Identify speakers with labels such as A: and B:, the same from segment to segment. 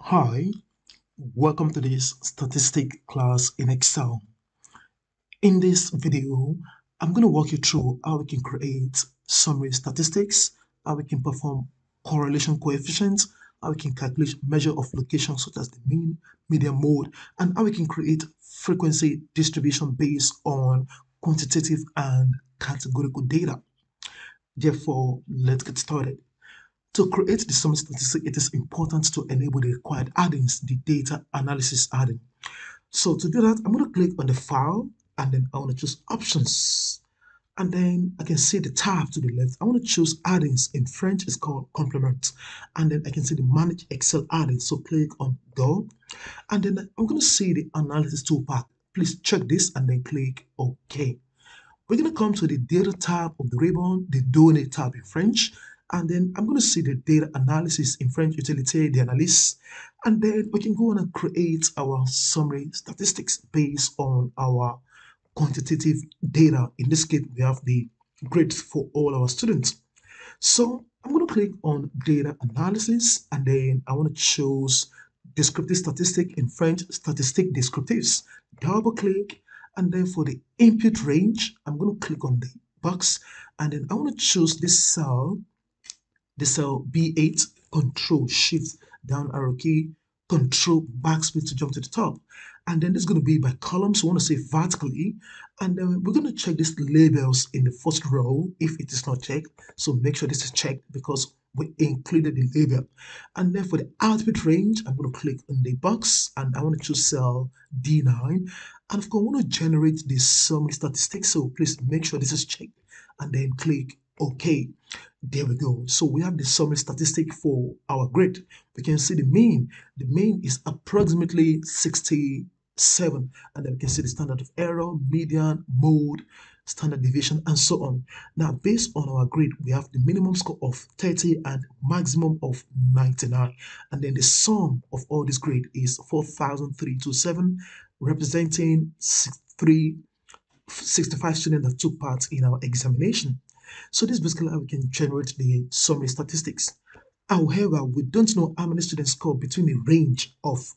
A: Hi, welcome to this statistic class in Excel. In this video, I'm going to walk you through how we can create summary statistics, how we can perform correlation coefficients, how we can calculate measure of location such as the mean, median mode, and how we can create frequency distribution based on quantitative and categorical data. Therefore, let's get started. To create the summary statistic, it is important to enable the required add-ins, the data analysis add-in. So to do that, I'm going to click on the file and then I want to choose options. And then I can see the tab to the left. I want to choose add-ins. In French, it's called complement. And then I can see the manage Excel add-ins. So click on go. And then I'm going to see the analysis ToolPak. Please check this and then click OK. We're going to come to the data tab of the ribbon, the Données tab in French, and then I'm going to see the data analysis in French utilité d'analyse and then we can go on and create our summary statistics based on our quantitative data. In this case we have the grades for all our students. So I'm going to click on data analysis and then I want to choose descriptive statistic in French statistic descriptives. Double click and then for the input range I'm going to click on the box. And then I want to choose this cell the cell B8, Control Shift down arrow key, Control backspace to jump to the top. And then this is going to be by columns. We want to say vertically. And then we're going to check these labels in the first row if it is not checked. So make sure this is checked because we included the label. And then for the output range, I'm going to click on the box and I want to choose cell D9. And of course, I want to generate the summary statistics. So please make sure this is checked and then click OK. There we go. So we have the summary statistic for our grade. We can see the mean. The mean is approximately 67. And then we can see the standard of error, median, mode, standard deviation, and so on. Now, based on our grade, we have the minimum score of 30 and maximum of 99. And then the sum of all this grade is 4,327, representing 63, 65 students that took part in our examination. So this is basically how we can generate the summary statistics. However, we don't know how many students score between the range of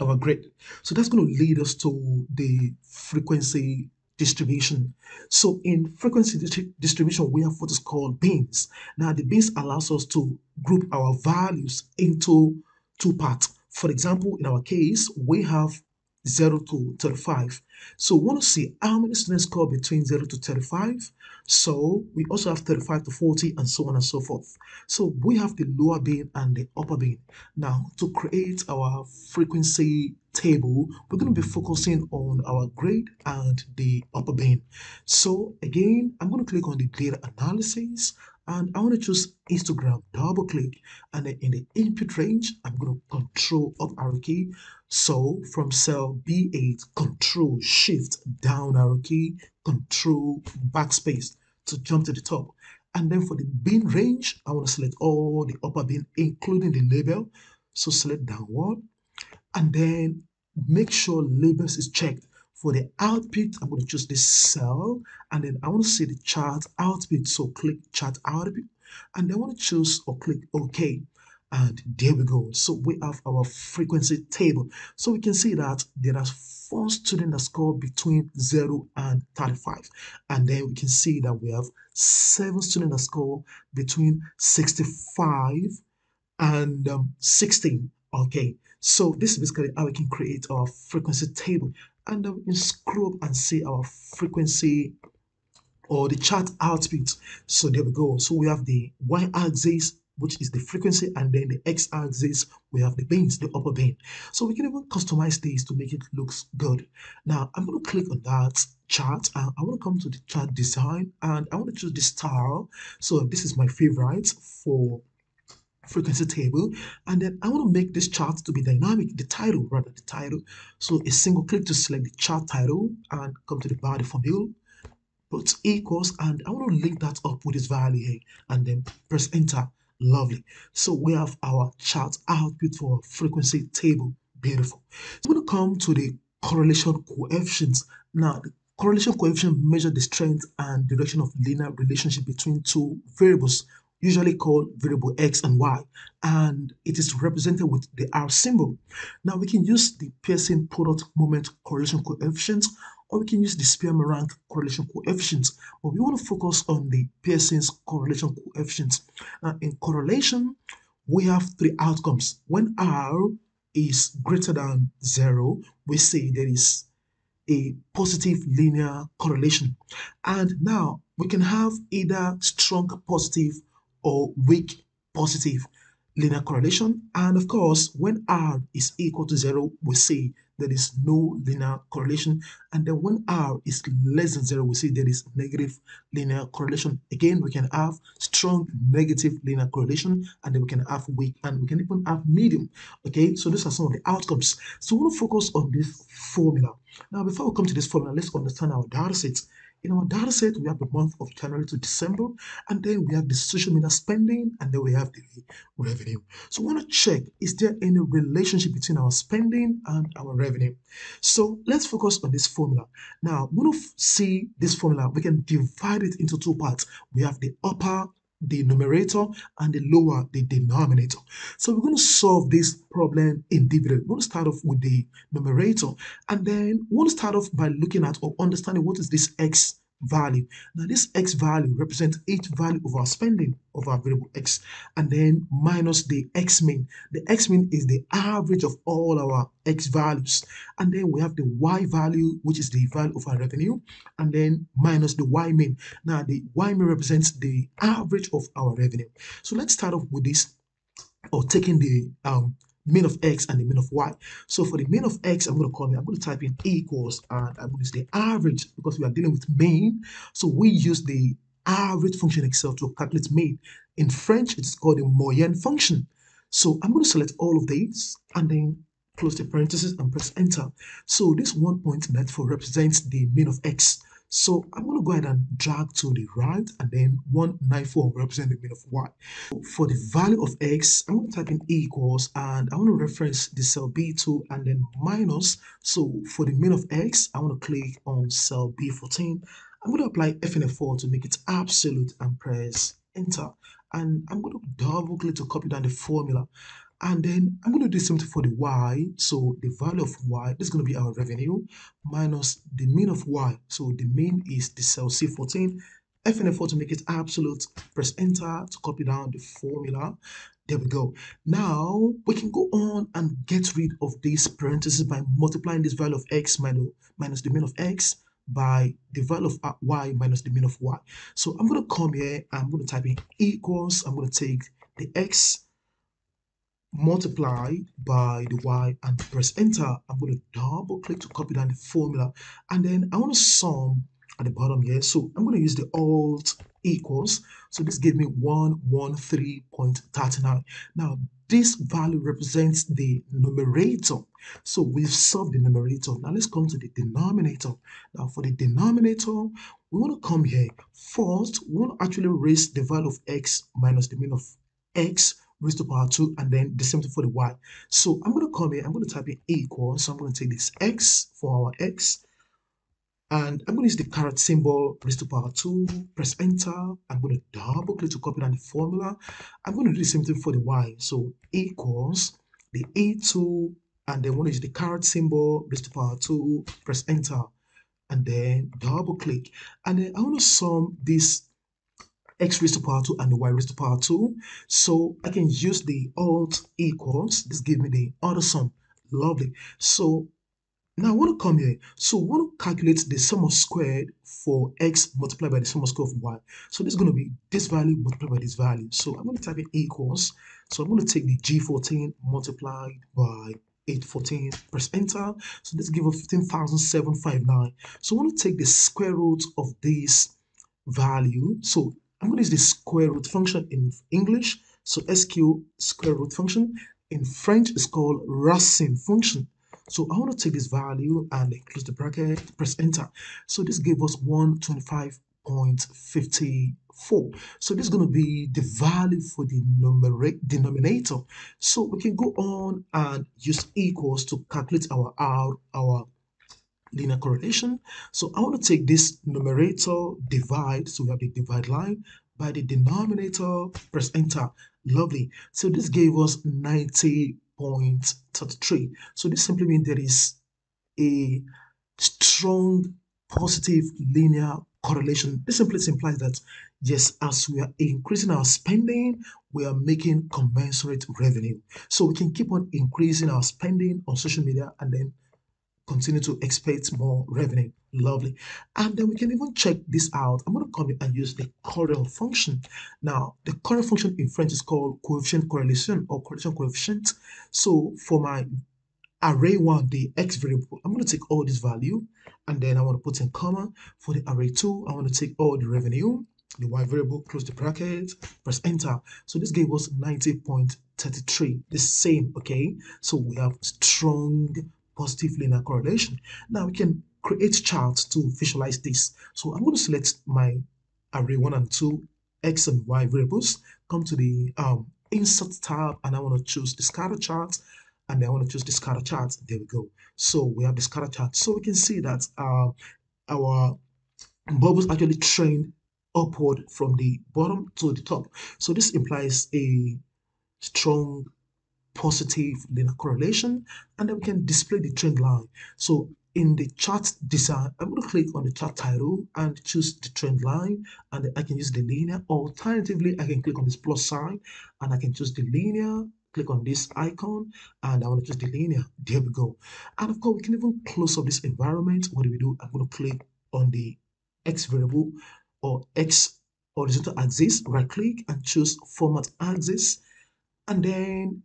A: our grade. So that's going to lead us to the frequency distribution. So in frequency distribution, we have what is called bins. Now the bins allows us to group our values into two parts. For example, in our case, we have 0 to 35. So we want to see how many students score between 0 to 35. So we also have 35 to 40 and so on and so forth. So we have the lower bin and the upper bin. Now to create our frequency table, we're going to be focusing on our grade and the upper bin. So again, I'm going to click on the data analysis and I want to choose Histogram, double click, and then in the input range, I'm going to control up arrow key. So from cell B8, control shift down arrow key, control backspace to jump to the top. And then for the bin range, I want to select all the upper bin, including the label. So select downward and then make sure labels is checked. For the output, I'm going to choose this cell and then I want to see the chart output. So click chart output and then I want to choose or click OK. And there we go. So we have our frequency table. So we can see that there are four students that score between 0 and 35. And then we can see that we have seven students that score between 65 and um, 16. Okay, so this is basically how we can create our frequency table and then we can scroll and see our frequency or the chart output. So there we go. So we have the y-axis which is the frequency and then the x-axis we have the bins the upper bin so we can even customize these to make it looks good now i'm going to click on that chart uh, i want to come to the chart design and i want to choose the style so this is my favorite for frequency table and then I want to make this chart to be dynamic the title rather the title. So a single click to select the chart title and come to the body formula put equals and I want to link that up with this value here and then press enter. Lovely. So we have our chart output for frequency table. Beautiful. So I'm going to come to the correlation coefficients. Now the correlation coefficient measure the strength and direction of linear relationship between two variables usually called variable x and y, and it is represented with the R symbol. Now we can use the Pearson product moment correlation coefficient or we can use the Spearman-Rank correlation coefficient, but we want to focus on the Pearson's correlation coefficient. Now in correlation, we have three outcomes. When R is greater than zero, we say there is a positive linear correlation. And now we can have either strong positive or weak positive linear correlation. And of course, when R is equal to zero, we say there is no linear correlation. And then when R is less than zero, we say there is negative linear correlation. Again, we can have strong negative linear correlation, and then we can have weak, and we can even have medium. Okay, so these are some of the outcomes. So we want to focus on this formula. Now, before we come to this formula, let's understand our data set. In our data set, we have the month of January to December, and then we have the social media spending, and then we have the revenue. So we want to check, is there any relationship between our spending and our revenue? So let's focus on this formula. Now, when we see this formula, we can divide it into two parts. We have the upper the numerator and the lower the denominator. So we're going to solve this problem individually. We're going to start off with the numerator and then we want to start off by looking at or understanding what is this x value. Now this x value represents each value of our spending of our variable x and then minus the x mean. The x mean is the average of all our x values and then we have the y value which is the value of our revenue and then minus the y mean. Now the y mean represents the average of our revenue. So let's start off with this or taking the um, mean of x and the mean of y. So for the mean of x, I'm going to call it, I'm going to type in equals and I'm going to the average because we are dealing with mean. So we use the average function Excel to calculate mean. In French, it's called the moyenne function. So I'm going to select all of these and then close the parentheses and press enter. So this one point that represents the mean of x. So I'm going to go ahead and drag to the right and then 194 represent the mean of y. For the value of x, I'm going to type in equals and I want to reference the cell B2 and then minus. So for the mean of x, I want to click on cell B14. I'm going to apply FNF4 to make it absolute and press enter. And I'm going to double click to copy down the formula. And then I'm going to do something for the y. So the value of y, this is going to be our revenue minus the mean of y. So the mean is the cell C14. FNF4 to make it absolute. Press enter to copy down the formula. There we go. Now we can go on and get rid of this parenthesis by multiplying this value of x minus, minus the mean of x by the value of uh, y minus the mean of y. So I'm going to come here, I'm going to type in equals, I'm going to take the x multiply by the y and press enter. I'm going to double click to copy down the formula and then I want to sum at the bottom here. So I'm going to use the alt equals. So this gave me 113.39. Now this value represents the numerator. So we've solved the numerator. Now let's come to the denominator. Now for the denominator, we want to come here. First, we want to actually raise the value of x minus the mean of x raised to power 2 and then the same thing for the y. So I'm going to come here, I'm going to type in equal. So I'm going to take this x for our x and I'm going to use the caret symbol raised to power 2, press enter. I'm going to double click to copy down the formula. I'm going to do the same thing for the y. So equals the a2 and then one is the caret symbol raised to power 2, press enter and then double click. And then I want to sum this x raised to power 2 and the y raised to power 2. So I can use the alt equals. This gives me the other sum. Lovely. So now I want to come here. So we want to calculate the sum of squared for x multiplied by the sum of square of y. So this is going to be this value multiplied by this value. So I'm going to type in equals. So I'm going to take the G14 multiplied by 814, press enter. So this gives us 15,759. So I want to take the square root of this value. So I'm going to use the square root function in English. So SQ square root function. In French, is called racine function. So I want to take this value and close the bracket, press enter. So this gave us 125.54. So this is going to be the value for the denominator. So we can go on and use equals to calculate our R, our linear correlation. So I want to take this numerator divide, so we have the divide line by the denominator, press enter. Lovely. So this gave us 90.33. So this simply means there is a strong positive linear correlation. This simply implies that yes, as we are increasing our spending, we are making commensurate revenue. So we can keep on increasing our spending on social media and then continue to expect more revenue. Lovely. And then we can even check this out. I'm going to come in and use the Correl function. Now, the Correl function in French is called coefficient correlation or correlation coefficient. So for my array one, the x variable, I'm going to take all this value and then I want to put in comma. For the array two, I want to take all the revenue, the y variable, close the bracket, press enter. So this gave us 90.33, the same, okay? So we have strong positive linear correlation. Now we can create charts to visualize this. So I'm going to select my array 1 and 2 x and y variables, come to the um, insert tab and I want to choose the scatter chart and I want to choose the scatter chart. There we go. So we have the scatter chart. So we can see that uh, our bubbles actually trend upward from the bottom to the top. So this implies a strong positive linear correlation and then we can display the trend line. So in the chart design, I'm going to click on the chart title and choose the trend line and I can use the linear. Alternatively, I can click on this plus sign and I can choose the linear, click on this icon and I want to choose the linear. There we go. And of course, we can even close up this environment. What do we do? I'm going to click on the X variable or X horizontal axis, right click and choose format axis. And then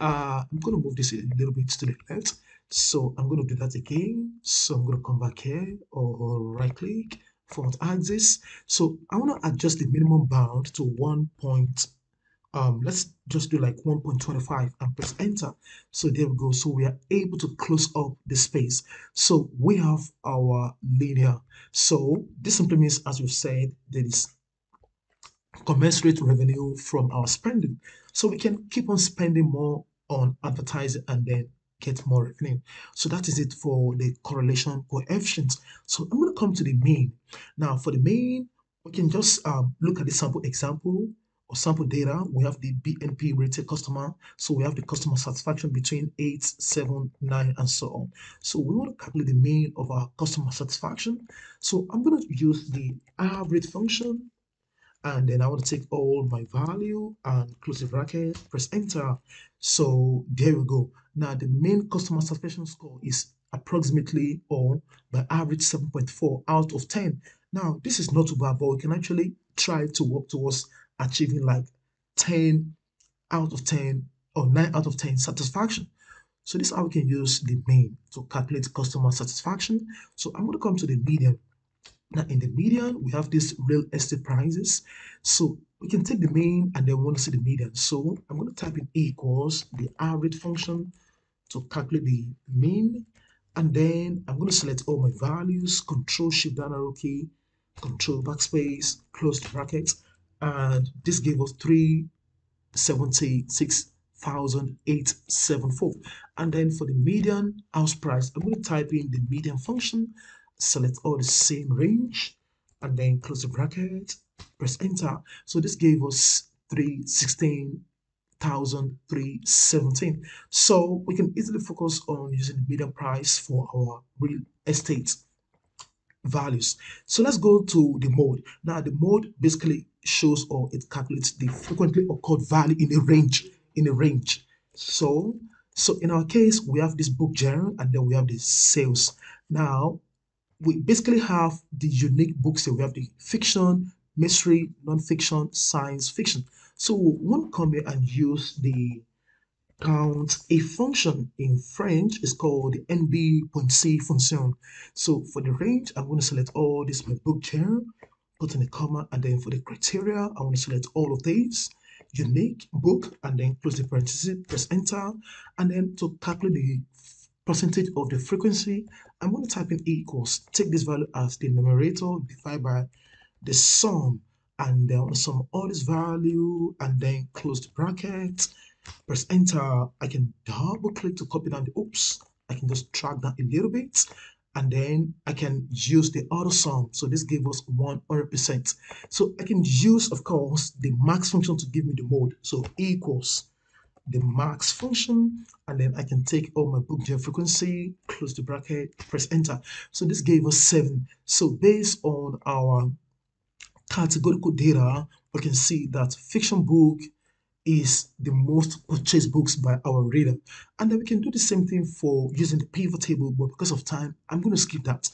A: uh, I'm going to move this a little bit to the left. So I'm going to do that again. So I'm going to come back here or right click, format axis. So I want to adjust the minimum bound to 1 point. Um, let's just do like 1.25 and press enter. So there we go. So we are able to close up the space. So we have our linear. So this simply means, as we've said, there is commensurate revenue from our spending. So we can keep on spending more on advertising and then get more revenue. So that is it for the correlation coefficient. So I'm going to come to the mean. Now for the mean, we can just um, look at the sample example or sample data. We have the BNP rated customer. So we have the customer satisfaction between 8, 7, 9, and so on. So we want to calculate the mean of our customer satisfaction. So I'm going to use the average function and then I want to take all my value and close the bracket, press enter. So there we go. Now the main customer satisfaction score is approximately or by average 7.4 out of 10. Now this is not too bad, but we can actually try to work towards achieving like 10 out of 10 or 9 out of 10 satisfaction. So this is how we can use the mean to calculate customer satisfaction. So I'm going to come to the median. Now in the median, we have these real estate prices. So we can take the mean and then we want to see the median. So I'm going to type in equals the average function to calculate the mean. And then I'm going to select all my values, control shift down arrow key, control backspace, close the. And this gave us 376,874. And then for the median house price, I'm going to type in the median function select all the same range and then close the bracket press enter. So this gave us 316,317 so we can easily focus on using the median price for our real estate values. So let's go to the mode. Now the mode basically shows or it calculates the frequently occurred value in a range in a range. So so in our case we have this book genre and then we have the sales. Now we basically have the unique books here. We have the fiction, mystery, non-fiction, science fiction. So to come here and use the count a function in French is called the nb.si function. So for the range, I'm going to select all this my book genre, put in a comma, and then for the criteria, I want to select all of these unique book and then close the parenthesis, press enter, and then to calculate the percentage of the frequency, I'm going to type in equals, take this value as the numerator, divide by the sum, and then sum all this value, and then close the bracket, press enter. I can double click to copy down the oops. I can just drag that a little bit, and then I can use the auto sum. So this gave us 100%. So I can use, of course, the max function to give me the mode. So equals the max function, and then I can take all my book gem frequency, close the bracket, press enter. So this gave us seven. So based on our categorical data, we can see that fiction book is the most purchased books by our reader. And then we can do the same thing for using the pivot table, but because of time, I'm going to skip that.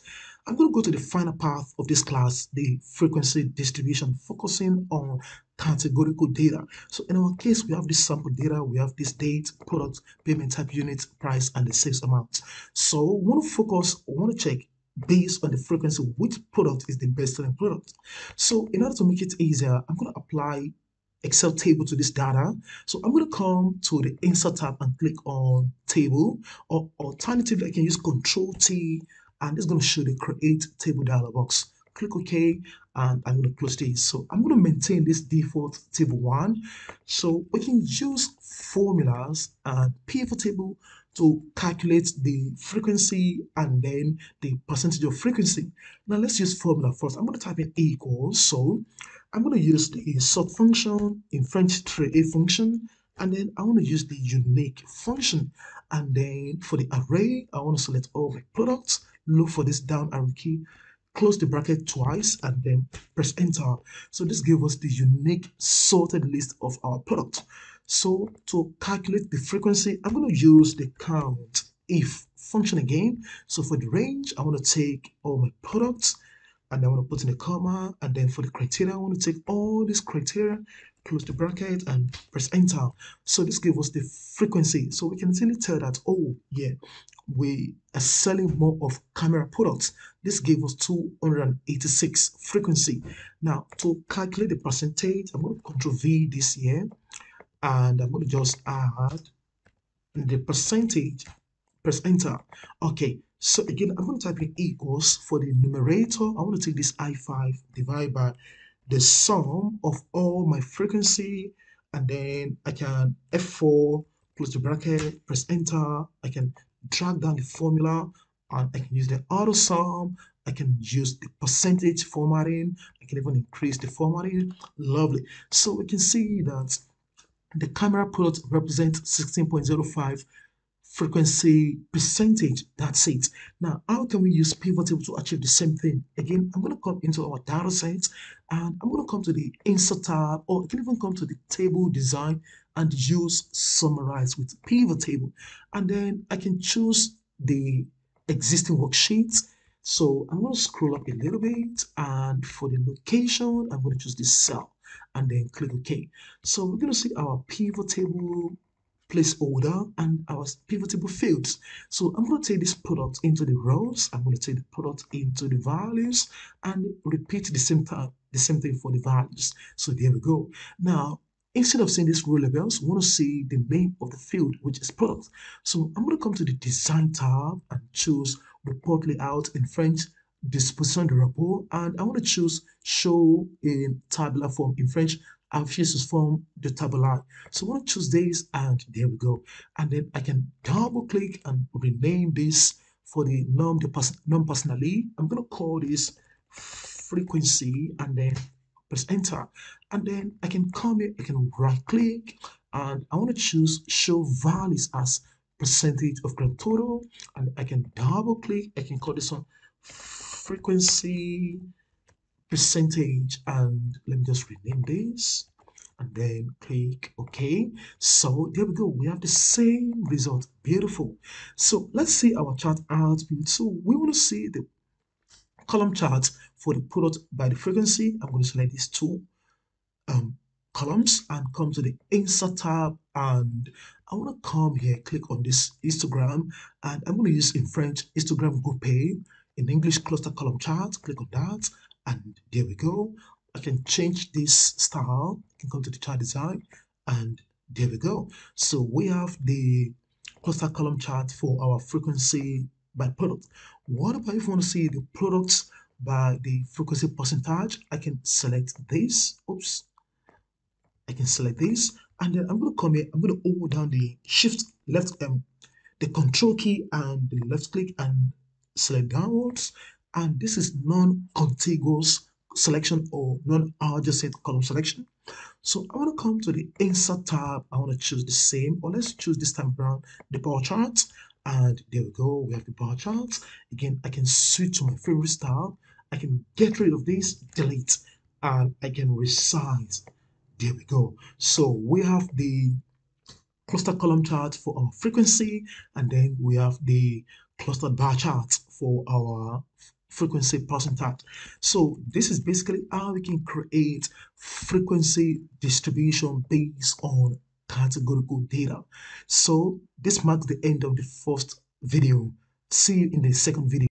A: I'm going to go to the final part of this class, the frequency distribution, focusing on categorical data. So in our case, we have this sample data, we have this date, product, payment type, unit, price, and the sales amount. So we want to focus, we want to check based on the frequency which product is the best selling product. So in order to make it easier, I'm going to apply Excel table to this data. So I'm going to come to the Insert tab and click on Table, or alternatively, I can use Control T, and it's going to show the Create Table dialog box. Click OK, and I'm going to close this. So I'm going to maintain this default table one. So we can use formulas and pivot table to calculate the frequency and then the percentage of frequency. Now let's use formula first. I'm going to type in equals. So I'm going to use the sort function in French 3a function and then I want to use the unique function and then for the array I want to select all my products look for this down arrow key close the bracket twice and then press enter. So this gives us the unique sorted list of our product. So to calculate the frequency I'm going to use the count if function again. So for the range I want to take all my products and I want to put in a comma and then for the criteria I want to take all these criteria close the bracket and press enter. So this gives us the frequency. So we can easily tell that oh yeah we are selling more of camera products. This gave us 286 frequency. Now to calculate the percentage i'm going to control v this here and i'm going to just add the percentage. Press enter. Okay so again, I'm going to type in equals for the numerator. I want to take this I5 divided by the sum of all my frequency and then I can F4 close the bracket, press enter. I can drag down the formula and I can use the auto sum. I can use the percentage formatting. I can even increase the formatting. Lovely. So we can see that the camera product represents 16.05 frequency percentage. That's it. Now, how can we use pivot table to achieve the same thing? Again, I'm going to come into our data set and I'm going to come to the insert tab or I can even come to the table design and use summarize with pivot table. And then I can choose the existing worksheets. So I'm going to scroll up a little bit and for the location, I'm going to choose this cell and then click OK. So we're going to see our pivot table placeholder and our pivot table fields. So I'm going to take this product into the rows. I'm going to take the product into the values and repeat the same the same thing for the values. So there we go. Now, instead of seeing these row labels, we want to see the name of the field, which is product. So I'm going to come to the design tab and choose report layout in French disposition de report and I want to choose show in tabular form in French Used to form the tabula. So I want to choose this and there we go. And then I can double click and rename this for the num the num personally. I'm going to call this frequency and then press enter. And then I can come here, I can right click and I want to choose show values as percentage of grand total and I can double click, I can call this one frequency percentage and let me just rename this and then click OK. So there we go. We have the same result. Beautiful. So let's see our chart output. So we want to see the column chart for the product by the frequency. I'm going to select these two um, columns and come to the insert tab and I want to come here, click on this histogram and I'm going to use in French Histogramme groupé in English cluster column chart. Click on that and there we go. I can change this style I can come to the chart design and there we go. So we have the cluster column chart for our frequency by product. What about if you want to see the products by the frequency percentage? I can select this oops I can select this and then I'm going to come here I'm going to hold down the shift left um the control key and the left click and select downwards. And this is non-contiguous selection or non-adjacent column selection. So I want to come to the insert tab. I want to choose the same or let's choose this time around the bar chart. And there we go we have the bar chart. Again I can switch to my favorite style I can get rid of this delete and I can resize there we go so we have the cluster column chart for our frequency and then we have the clustered bar chart for our frequency percentage. So this is basically how we can create frequency distribution based on categorical data. So this marks the end of the first video. See you in the second video.